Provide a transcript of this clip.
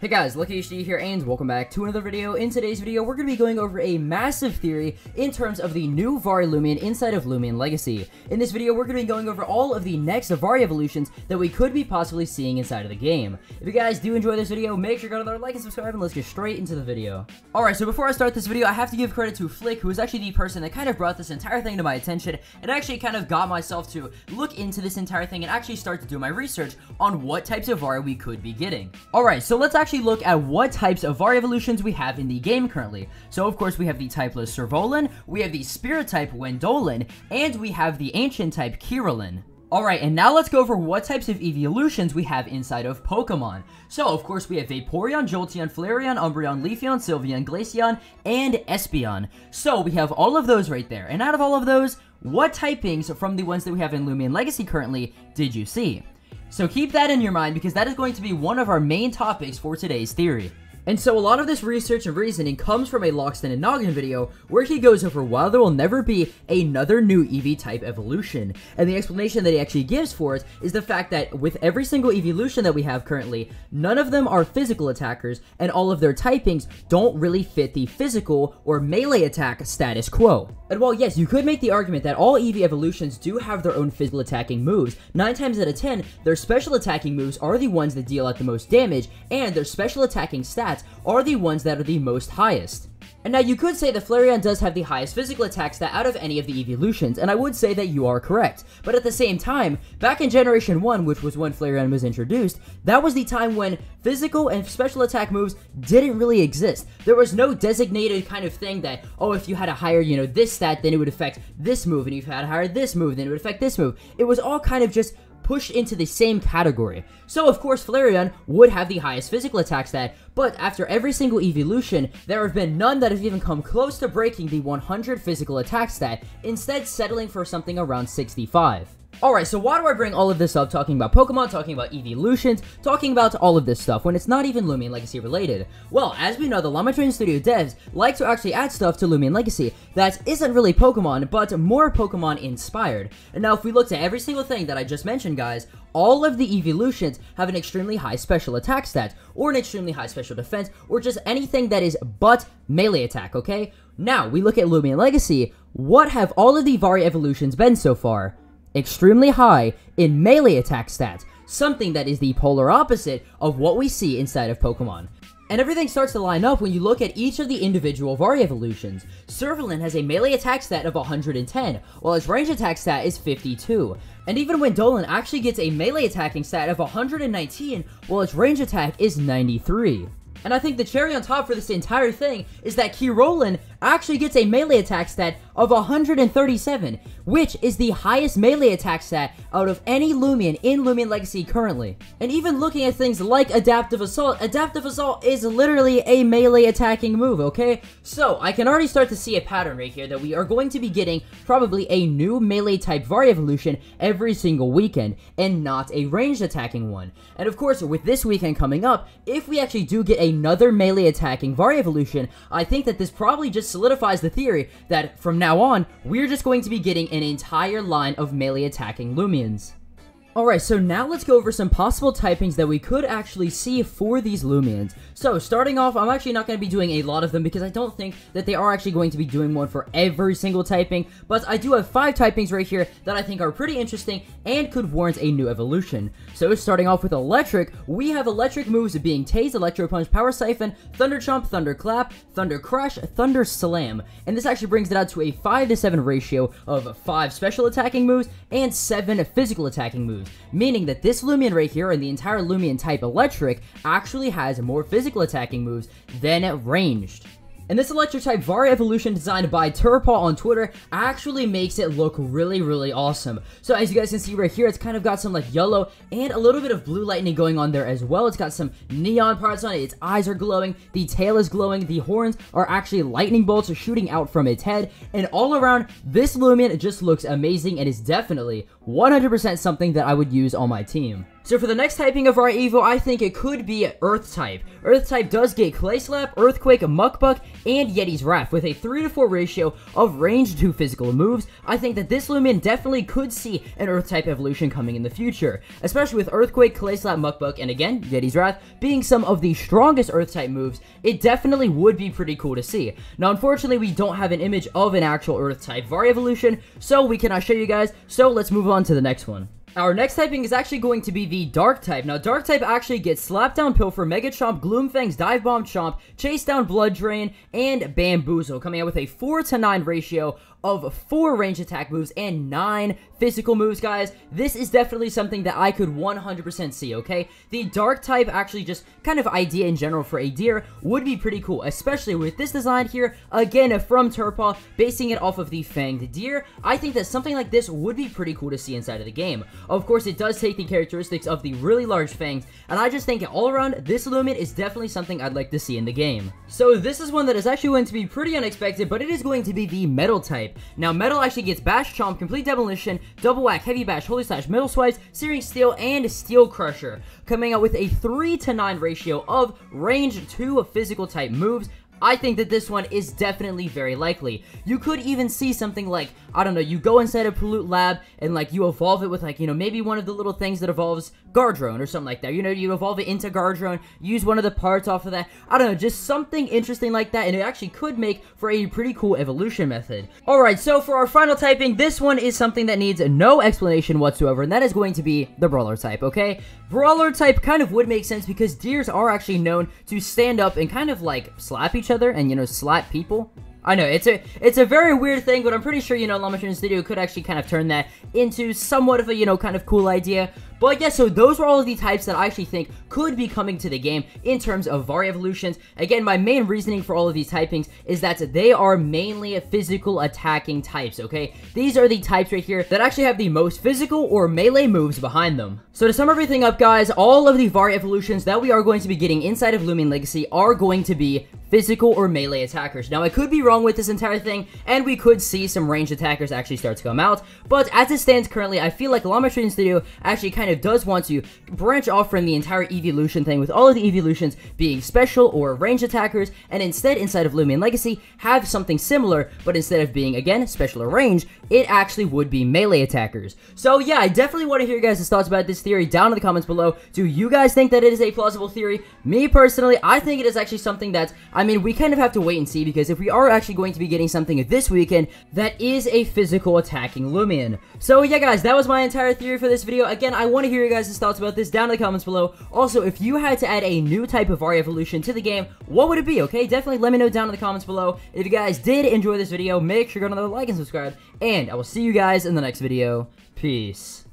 Hey guys, Lucky HD here, and welcome back to another video. In today's video, we're going to be going over a massive theory in terms of the new Vari Loomian inside of Loomian Legacy. In this video, we're going to be going over all of the next Vari evolutions that we could be possibly seeing inside of the game. If you guys do enjoy this video, make sure to go to like and subscribe, and let's get straight into the video. Alright, so before I start this video, I have to give credit to Flick, who is actually the person that kind of brought this entire thing to my attention, and actually kind of got myself to look into this entire thing and actually start to do my research on what types of Vari we could be getting. Alright, so let's actually look at what types of Vari evolutions we have in the game currently. So of course we have the typeless Servolan, we have the spirit type Wendolan, and we have the ancient type Kirillin. Alright, and now let's go over what types of evolutions we have inside of Pokemon. So, of course, we have Vaporeon, Jolteon, Flareon, Umbreon, Leafeon, Sylveon, Glaceon, and Espeon. So, we have all of those right there. And out of all of those, what typings from the ones that we have in Loomian Legacy currently did you see? So keep that in your mind because that is going to be one of our main topics for today's theory. And so a lot of this research and reasoning comes from a Lockstin and Gnoggin video where he goes over why there will never be another new Eevee type evolution. And the explanation that he actually gives for it is the fact that with every single evolution that we have currently, none of them are physical attackers and all of their typings don't really fit the physical or melee attack status quo. And while yes, you could make the argument that all Eevee evolutions do have their own physical attacking moves, 9 times out of 10, their special attacking moves are the ones that deal out the most damage, and their special attacking stats are the ones that are the most highest. And now you could say that Flareon does have the highest physical attack stat out of any of the evolutions, and I would say that you are correct. But at the same time, back in Generation 1, which was when Flareon was introduced, that was the time when physical and special attack moves didn't really exist. There was no designated kind of thing that, oh, if you had a higher, you know, this stat, then it would affect this move, and if you had a higher this move, then it would affect this move. It was all kind of just pushed into the same category. So of course Flareon would have the highest physical attack stat, but after every single evolution, there have been none that have even come close to breaking the 100 physical attack stat, instead settling for something around 65. Alright, so why do I bring all of this up talking about Pokemon, talking about evolutions, talking about all of this stuff when it's not even Loomian Legacy related? Well, as we know, the Llama Train Studio devs like to actually add stuff to Loomian Legacy that isn't really Pokemon, but more Pokemon inspired. And now if we look at every single thing that I just mentioned, guys, all of the evolutions have an extremely high special attack stat, or an extremely high special defense, or just anything that is but melee attack, okay? Now, we look at Loomian Legacy, what have all of the Vari evolutions been so far? Extremely high in melee attack stats, something that is the polar opposite of what we see inside of Pokemon. And everything starts to line up when you look at each of the individual Vari evolutions. Servalin has a melee attack stat of 110, while its range attack stat is 52. And even Wendolan actually gets a melee attacking stat of 119, while its range attack is 93. And I think the cherry on top for this entire thing is that Kirillin actually gets a melee attack stat of 137, which is the highest melee attack stat out of any Loomian in Loomian Legacy currently. And even looking at things like Adaptive Assault, Adaptive Assault is literally a melee attacking move, okay? So, I can already start to see a pattern right here that we are going to be getting probably a new melee type Vari evolution every single weekend, and not a ranged attacking one. And of course, with this weekend coming up, if we actually do get another melee attacking Vari evolution, I think that this probably just solidifies the theory that from now on, we're just going to be getting an entire line of melee attacking Loomians. Alright, so now let's go over some possible typings that we could actually see for these Loomians. So, starting off, I'm actually not going to be doing a lot of them because I don't think that they are actually going to be doing one for every single typing, but I do have five typings right here that I think are pretty interesting and could warrant a new evolution. So, starting off with Electric, we have Electric moves being Tase, Electro Punch, Power Siphon, Thunder Chomp, Thunder Clap, Thunder Crush, Thunder Slam, and this actually brings it out to a 5 to 7 ratio of 5 special attacking moves and 7 physical attacking moves meaning that this Loomian right here and the entire Loomian type Electric actually has more physical attacking moves than ranged. And this electric type Vari evolution designed by Turpaw on Twitter actually makes it look really, really awesome. So as you guys can see right here, it's kind of got some like yellow and a little bit of blue lightning going on there as well. It's got some neon parts on it. Its eyes are glowing. The tail is glowing. The horns are actually lightning bolts shooting out from its head. And all around, this Loomian just looks amazing and is definitely 100% something that I would use on my team. So for the next typing of our Evo, I think it could be Earth type. Earth type does get Clay Slap, Earthquake, Muckbuck, and Yeti's Wrath with a 3 to 4 ratio of range to physical moves. I think that this Loomian definitely could see an Earth type evolution coming in the future, especially with Earthquake, Clay Slap, Muckbuck, and again, Yeti's Wrath being some of the strongest Earth type moves. It definitely would be pretty cool to see. Now, unfortunately, we don't have an image of an actual Earth type Vari evolution, so we cannot show you guys, so let's move on to the next one. Our next typing is actually going to be the Dark type. Now, Dark type actually gets Slap Down Pilfer, Mega Chomp, Gloomfangs, Dive Bomb Chomp, Chase Down Blood Drain, and Bamboozle, coming out with a 4 to 9 ratio of 4 range attack moves and 9 physical moves, guys. This is definitely something that I could 100% see, okay? The Dark type, actually just kind of idea in general for a deer, would be pretty cool, especially with this design here, again, from Turpaw, basing it off of the Fanged Deer. I think that something like this would be pretty cool to see inside of the game. Of course, it does take the characteristics of the really large fangs, and I just think all around, this Loomian is definitely something I'd like to see in the game. So this is one that is actually going to be pretty unexpected, but it is going to be the Metal type. Now, Metal actually gets Bash Chomp, Complete Demolition, Double Whack, Heavy Bash, Holy Slash, Metal Swipes, Searing Steel, and Steel Crusher, coming out with a 3 to 9 ratio of range to physical type moves. I think that this one is definitely very likely. You could even see something like, I don't know, you go inside a Pollute Lab and like you evolve it with like, you know, maybe one of the little things that evolves Guardrone or something like that. You know, you evolve it into Guardrone, use one of the parts off of that. I don't know, just something interesting like that and it actually could make for a pretty cool evolution method. Alright, so for our final typing, this one is something that needs no explanation whatsoever and that is going to be the Brawler type, okay? Brawler type kind of would make sense because deers are actually known to stand up and kind of like slap each other and, you know, slap people. I know, it's a it's a very weird thing, but I'm pretty sure, you know, Llama Studio could actually kind of turn that into somewhat of a, you know, kind of cool idea. But yeah, so those were all of the types that I actually think could be coming to the game in terms of Vari evolutions. Again, my main reasoning for all of these typings is that they are mainly physical attacking types, okay? These are the types right here that actually have the most physical or melee moves behind them. So to sum everything up, guys, all of the Vari evolutions that we are going to be getting inside of Loomian Legacy are going to be physical or melee attackers. Now, I could be wrong with this entire thing, and we could see some ranged attackers actually start to come out, but as it stands currently, I feel like Llama Train Studio actually kind of does want to branch off from the entire evolution thing, with all of the evolutions being special or ranged attackers, and instead, inside of Loomian Legacy, have something similar, but instead of being, again, special or range, it actually would be melee attackers. So yeah, I definitely want to hear your guys' thoughts about this theory down in the comments below. Do you guys think that it is a plausible theory? Me, personally, I think it is actually something that I mean, we kind of have to wait and see because if we are actually going to be getting something this weekend, that is a physical attacking Loomian. So yeah, guys, that was my entire theory for this video. Again, I want to hear your guys' thoughts about this down in the comments below. Also, if you had to add a new type of Vari evolution to the game, what would it be, okay? Definitely let me know down in the comments below. If you guys did enjoy this video, make sure to go another like and subscribe, and I will see you guys in the next video. Peace.